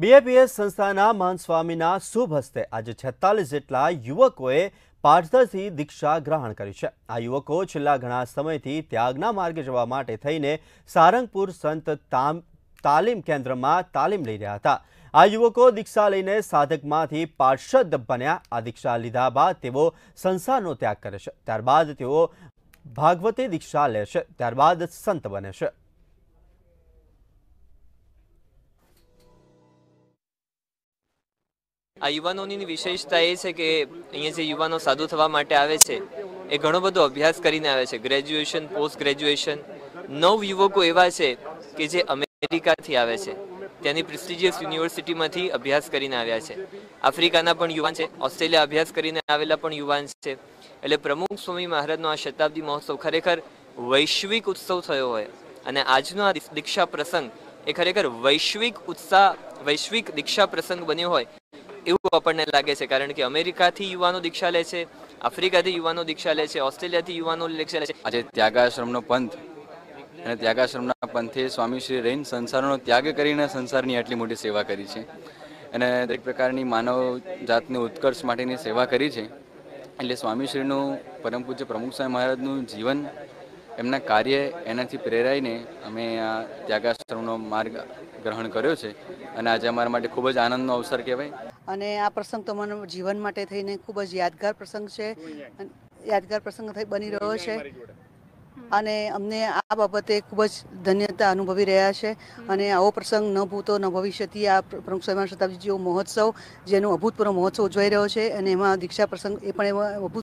BAPS સંસ્થાના મહંત શુભ હસ્તે આજે છેતાલીસ જેટલા યુવકોએ પાટધરથી દીક્ષા ગ્રહણ કરી છે. આ યુવકો છેલ્લા ઘણા સમયથી ત્યાગના માર્ગે જવા માટે થઈને સારંગપુર સંત તાલીમ કેન્દ્રમાં તાલીમ લઈ રહ્યા હતા. આ યુવકો દીક્ષા લઈને સાધકમાંથી પાર્ષદ બન્યા. આ દીક્ષા લીધા બાદ તેઓ સંસારનો ત્યાગ કરે છે. ત્યારબાદ તેઓ ભાગવતી દીક્ષા લે છે. ત્યારબાદ સંત બને છે. આ યુવાનોની વિશેષતા એ છે કે અહીંયા જે યુવાનો સાધુ થવા માટે આવે છે, એ ઘણો બધો અભ્યાસ કરીને આવે છે. ગ્રેજ્યુએશન પોસ્ટ ગ્રેજ્યુએશન નવ યુવકો એવા છે કે જે અમેરિકાથી આવે છે. ત્યાંની પ્રેસ્ટિજિયસ યુનિવર્સિટીમાંથી અભ્યાસ કરીને આવ્યા છે. આફ્રિકાના પણ યુવાન છે, ઓસ્ટ્રેલિયા અભ્યાસ કરીને આવેલા પણ યુવાન છે. એટલે પ્રમુખ સ્વામી મહારાજનો આ શતાબ્દી મહોત્સવ ખરેખર વૈશ્વિક ઉત્સવ થયો હોય. અને આજનો આ દીક્ષા પ્રસંગ એ ખરેખર વૈશ્વિક ઉત્સાહ, વૈશ્વિક દીક્ષા પ્રસંગ બન્યો હોય એવું આપણને લાગે છે, કારણ કે અમેરિકાથી યુવાનો દીક્ષા લે છે, આફ્રિકાથી યુવાનો દીક્ષા લે છે, ઓસ્ટ્રેલિયાથી યુવાનો દીક્ષા લે છે. આજે ત્યાગાશ્રમનો પંથ અને ત્યાગાશ્રમના પંથે સ્વામી શ્રી રહીને સંસારનો ત્યાગ કરીને સંસારની આટલી મોટી સેવા કરી છે અને દરેક પ્રકારની માનવ જાતની ઉત્કર્ષ માટેની સેવા કરી છે. એટલે સ્વામીશ્રીનું પરમ પૂજ્ય પ્રમુખ સ્વામી મહારાજનું જીવન, એમના કાર્ય એનાથી પ્રેરાઈને અમે આ ત્યાગાશ્રમનો માર્ગ ગ્રહણ કર્યો છે અને આજે અમારા માટે ખૂબ જ આનંદનો અવસર કહેવાય. અને આ પ્રસંગ તો મને જીવન માટે થઈને ખૂબ જ યાદગાર પ્રસંગ છે. યાદગાર પ્રસંગ થઈ બની રહ્યો છે. અને અમને આ બાબતે ખૂબ જ ધન્યતા અનુભવી રહ્યા છે. અને આવો પ્રસંગ ન ભૂતો ન ભવિષ્યથી આ પ્રમુખ સ્વામી શતાબ્દી જેવો મહોત્સવ જેનો અભૂતપૂર્વ મહોત્સવ ઉજવાઈ રહ્યો છે. અને એમાં દીક્ષા પ્રસંગ એ પણ એવા અભૂત